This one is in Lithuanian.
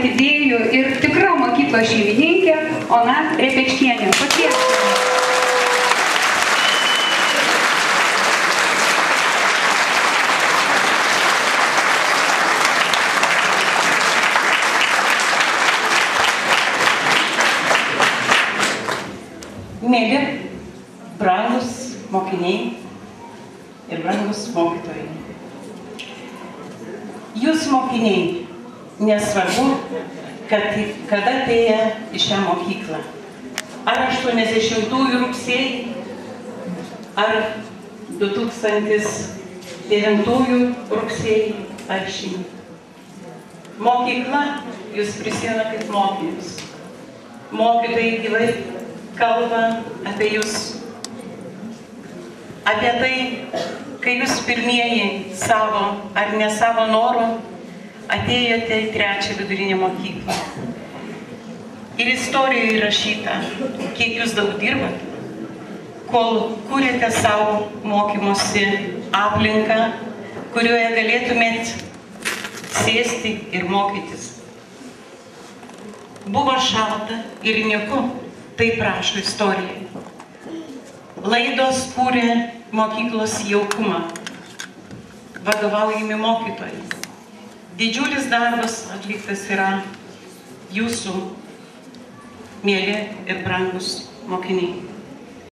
turėt idėjų ir tikra mokyklos šeimininkė Ona Repečkienė. Pakvieskime. Mėly, brangus mokiniai ir brangus mokytojai. Jūs mokiniai, nesvarbu, kad, kada atėję į šią mokyklą. Ar 80-ųjų rugsėjai, ar 2009 rugsėjai, ar šį. Mokykla jūs prisimena kaip mokinius. Mokytojai gyvai kalba apie jūs. Apie tai, kai jūs pirmieji savo ar ne savo norų atėjote į trečią vidurinę mokyklą. Ir istorijoje įrašyta, kiek jūs daug dirbat, kol kūrėte savo mokymosi aplinką, kurioje galėtumėt sėsti ir mokytis. Buvo šalta ir nieko, taip prašo istorija. Laidos kūrė mokyklos jaukumą, vadovaujami mokytojai. Didžiulis darbas atliktas yra jūsų, mėly ir brangus mokiniai.